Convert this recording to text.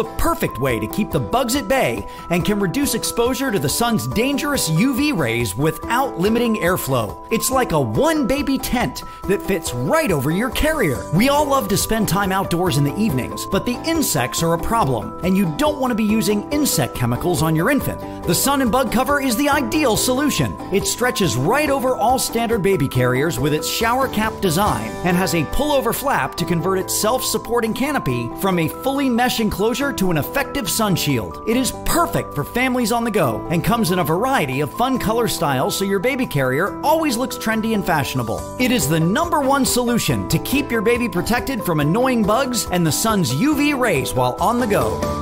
the perfect way to keep the bugs at bay and can reduce exposure to the sun's dangerous UV rays without limiting airflow. It's like a one baby tent that fits right over your carrier. We all love to spend time outdoors in the evenings, but the insects are a problem, and you don't want to be using insect chemicals on your infant. The sun and bug cover is the ideal solution. It stretches right over all standard baby carriers with its shower cap design and has a pullover flap to convert its self supporting canopy from a fully mesh enclosure to an effective sun shield. It is perfect for families on the go and comes in a variety of fun color styles so your baby carrier always looks trendy and fashionable. It is the number one solution to keep your baby protected from annoying bugs and the sun's UV rays while on the go.